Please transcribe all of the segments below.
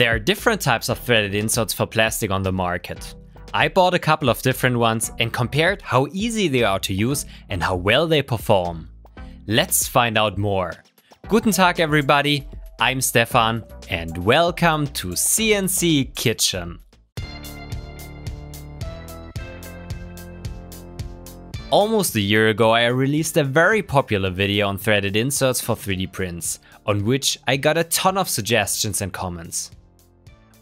There are different types of threaded inserts for plastic on the market. I bought a couple of different ones and compared how easy they are to use and how well they perform. Let's find out more. Guten Tag everybody, I'm Stefan and welcome to CNC Kitchen. Almost a year ago I released a very popular video on threaded inserts for 3D prints, on which I got a ton of suggestions and comments.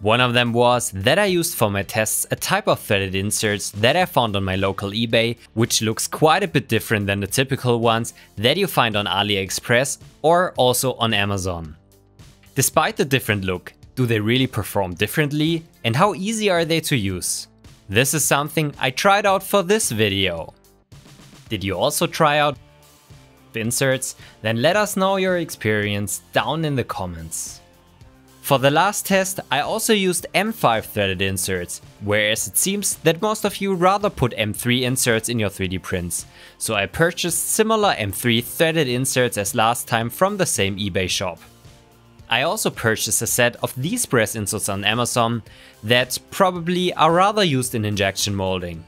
One of them was that I used for my tests a type of threaded inserts that I found on my local eBay, which looks quite a bit different than the typical ones that you find on AliExpress or also on Amazon. Despite the different look, do they really perform differently and how easy are they to use? This is something I tried out for this video. Did you also try out inserts? Then let us know your experience down in the comments. For the last test, I also used M5 threaded inserts, whereas it seems that most of you rather put M3 inserts in your 3D prints. So I purchased similar M3 threaded inserts as last time from the same eBay shop. I also purchased a set of these press inserts on Amazon that probably are rather used in injection molding.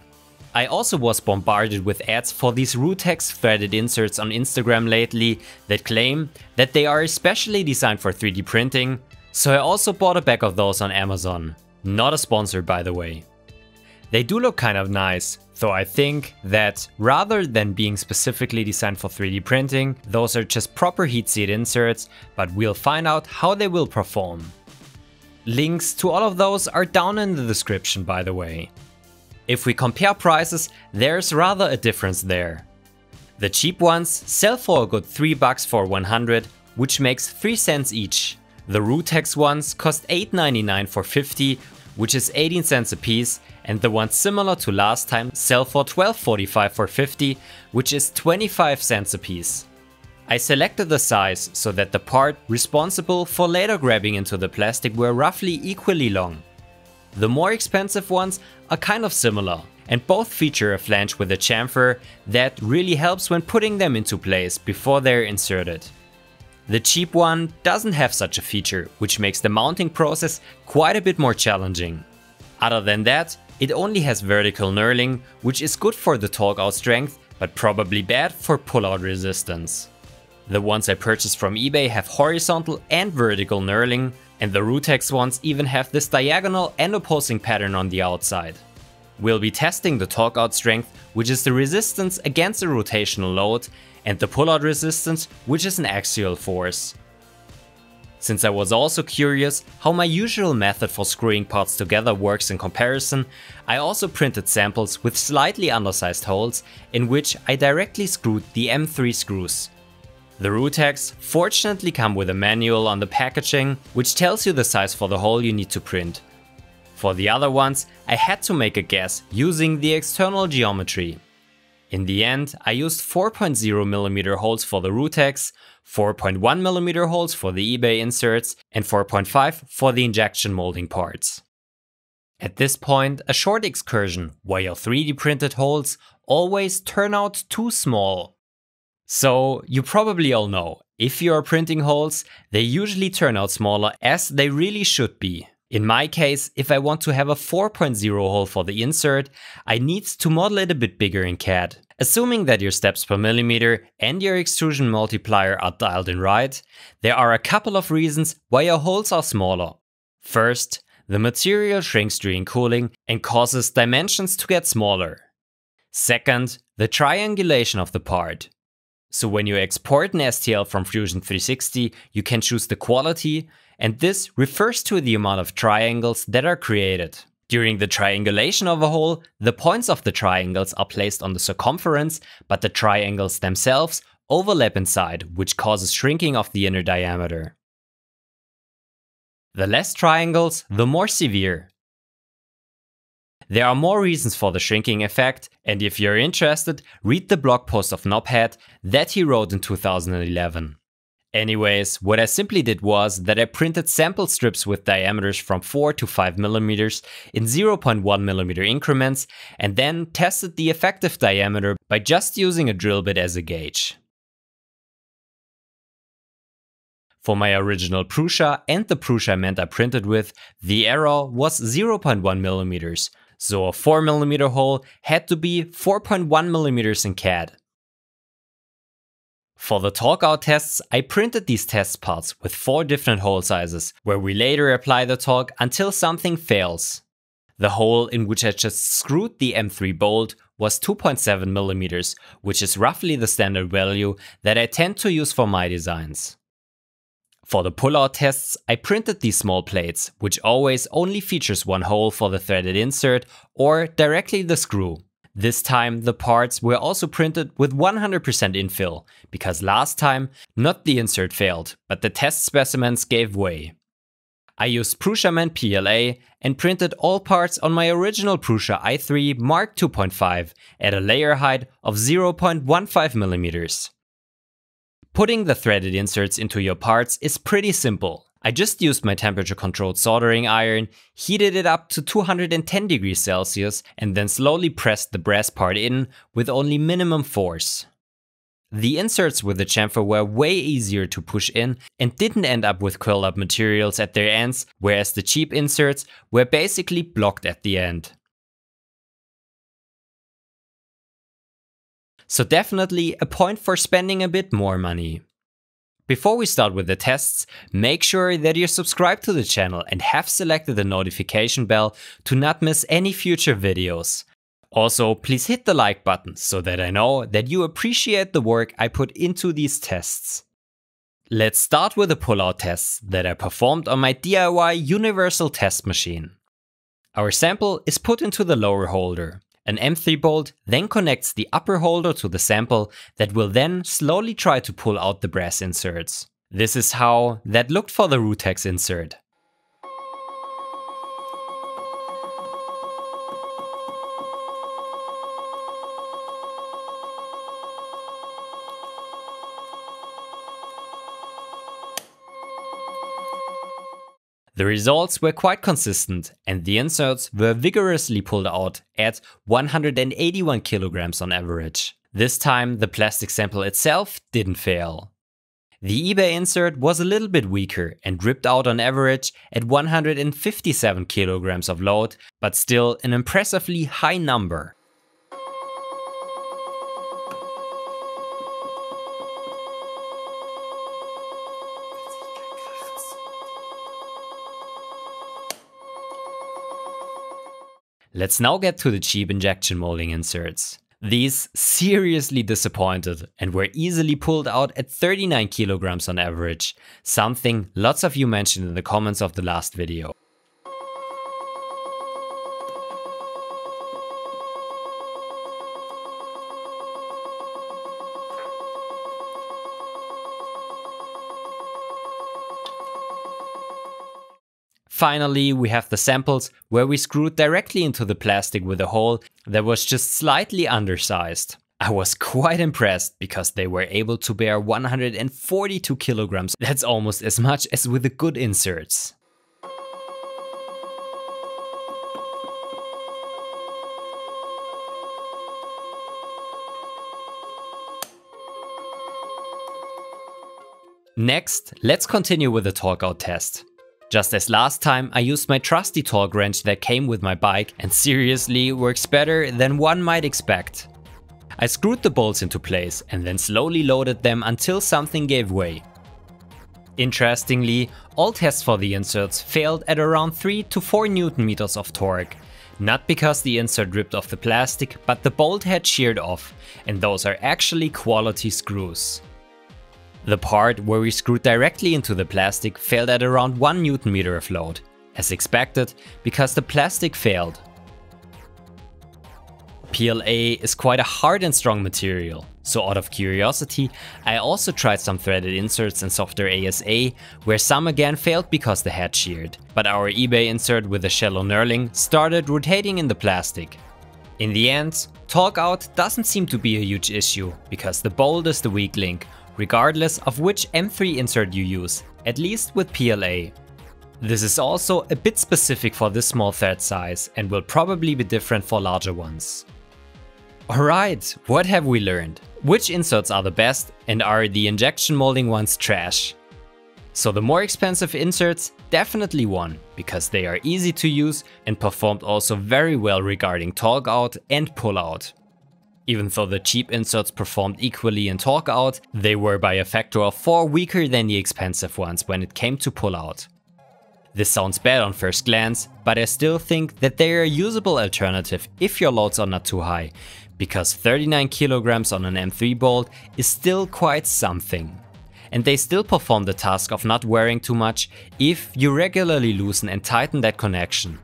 I also was bombarded with ads for these Ruthex threaded inserts on Instagram lately that claim that they are especially designed for 3D printing so I also bought a bag of those on Amazon. Not a sponsor by the way. They do look kind of nice, though I think that rather than being specifically designed for 3D printing, those are just proper heat set inserts, but we'll find out how they will perform. Links to all of those are down in the description by the way. If we compare prices, there's rather a difference there. The cheap ones sell for a good 3 bucks for 100, which makes 3 cents each. The Ruthex ones cost 8.99 for 50, which is 18 cents a piece, and the ones similar to last time sell for 12.45 for 50, which is 25 cents a piece. I selected the size so that the part responsible for later grabbing into the plastic were roughly equally long. The more expensive ones are kind of similar, and both feature a flange with a chamfer that really helps when putting them into place before they're inserted. The cheap one doesn't have such a feature, which makes the mounting process quite a bit more challenging. Other than that, it only has vertical knurling, which is good for the torque out strength, but probably bad for pull-out resistance. The ones I purchased from eBay have horizontal and vertical knurling, and the Ruthex ones even have this diagonal and opposing pattern on the outside. We'll be testing the torque out strength, which is the resistance against a rotational load, and the pull-out resistance, which is an axial force. Since I was also curious how my usual method for screwing parts together works in comparison, I also printed samples with slightly undersized holes in which I directly screwed the M3 screws. The Ruthex fortunately come with a manual on the packaging, which tells you the size for the hole you need to print. For the other ones, I had to make a guess using the external geometry. In the end, I used 4.0mm holes for the Ruthex, 4.1mm holes for the eBay inserts, and 4.5 for the injection molding parts. At this point, a short excursion where your 3D printed holes always turn out too small. So, you probably all know, if you are printing holes, they usually turn out smaller as they really should be. In my case, if I want to have a 4.0 hole for the insert, I need to model it a bit bigger in CAD. Assuming that your steps per millimeter and your extrusion multiplier are dialed in right, there are a couple of reasons why your holes are smaller. First, the material shrinks during cooling and causes dimensions to get smaller. Second, the triangulation of the part. So when you export an STL from Fusion 360, you can choose the quality, and this refers to the amount of triangles that are created. During the triangulation of a hole, the points of the triangles are placed on the circumference, but the triangles themselves overlap inside, which causes shrinking of the inner diameter. The less triangles, the more severe. There are more reasons for the shrinking effect, and if you're interested, read the blog post of nophead that he wrote in 2011. Anyways, what I simply did was that I printed sample strips with diameters from 4 to 5 millimeters in 0.1 millimeter increments and then tested the effective diameter by just using a drill bit as a gauge. For my original Prusa and the Prusament I printed with, the error was 0.1 millimeters, so a 4 millimeter hole had to be 4.1 millimeters in CAD. For the torque-out tests, I printed these test parts with four different hole sizes, where we later apply the torque until something fails. The hole in which I just screwed the M3 bolt was 2.7 millimeters, which is roughly the standard value that I tend to use for my designs. For the pull-out tests, I printed these small plates, which always only features one hole for the threaded insert or directly the screw. This time the parts were also printed with 100% infill, because last time not the insert failed, but the test specimens gave way. I used Prusament PLA and printed all parts on my original Prusa i3 Mark 2.5 at a layer height of 0.15 mm. Putting the threaded inserts into your parts is pretty simple. I just used my temperature controlled soldering iron, heated it up to 210 degrees Celsius and then slowly pressed the brass part in with only minimum force. The inserts with the chamfer were way easier to push in and didn't end up with curled up materials at their ends, whereas the cheap inserts were basically blocked at the end. So definitely a point for spending a bit more money. Before we start with the tests, make sure that you're subscribed to the channel and have selected the notification bell to not miss any future videos. Also, please hit the like button so that I know that you appreciate the work I put into these tests. Let's start with the pull-out tests that I performed on my DIY universal test machine. Our sample is put into the lower holder. An M3 bolt then connects the upper holder to the sample that will then slowly try to pull out the brass inserts. This is how that looked for the Ruthex insert. The results were quite consistent and the inserts were vigorously pulled out at 181 kilograms on average. This time the plastic sample itself didn't fail. The eBay insert was a little bit weaker and ripped out on average at 157 kilograms of load, but still an impressively high number. Let's now get to the cheap injection molding inserts. These seriously disappointed and were easily pulled out at 39 kilograms on average, something lots of you mentioned in the comments of the last video. Finally, we have the samples where we screwed directly into the plastic with a hole that was just slightly undersized. I was quite impressed because they were able to bear 142 kilograms. That's almost as much as with the good inserts. Next, let's continue with the torque out test. Just as last time, I used my trusty torque wrench that came with my bike and seriously works better than one might expect. I screwed the bolts into place and then slowly loaded them until something gave way. Interestingly, all tests for the inserts failed at around 3 to 4 Newton meters of torque. Not because the insert ripped off the plastic, but the bolt had sheared off, and those are actually quality screws. The part where we screwed directly into the plastic failed at around 1 Newton meter of load, as expected, because the plastic failed. PLA is quite a hard and strong material, so out of curiosity, I also tried some threaded inserts in softer ASA, where some again failed because the head sheared, but our eBay insert with a shallow knurling started rotating in the plastic. In the end, torque out doesn't seem to be a huge issue, because the bolt is the weak link, regardless of which M3 insert you use, at least with PLA. This is also a bit specific for this small thread size and will probably be different for larger ones. Alright, what have we learned? Which inserts are the best and are the injection molding ones trash? So the more expensive inserts definitely won, because they are easy to use and performed also very well regarding torque out and pull out. Even though the cheap inserts performed equally in torque out, they were by a factor of 4 weaker than the expensive ones when it came to pull out. This sounds bad on first glance, but I still think that they are a usable alternative if your loads are not too high, because 39 kilograms on an M3 bolt is still quite something and they still perform the task of not wearing too much if you regularly loosen and tighten that connection.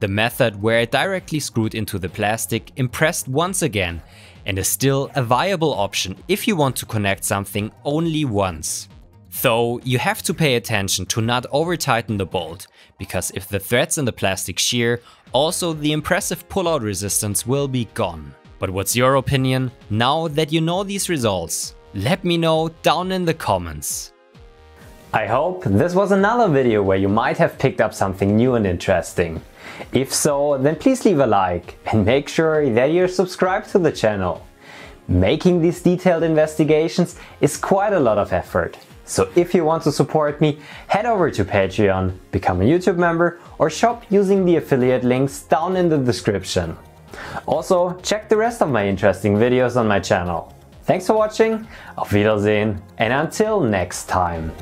The method where it directly screwed into the plastic impressed once again and is still a viable option if you want to connect something only once. Though you have to pay attention to not over tighten the bolt, because if the threads in the plastic shear, also the impressive pullout resistance will be gone. But what's your opinion now that you know these results? Let me know down in the comments. I hope this was another video where you might have picked up something new and interesting. If so, then please leave a like and make sure that you're subscribed to the channel. Making these detailed investigations is quite a lot of effort. So if you want to support me, head over to Patreon, become a YouTube member or shop using the affiliate links down in the description. Also, check the rest of my interesting videos on my channel. Thanks for watching, auf Wiedersehen and until next time.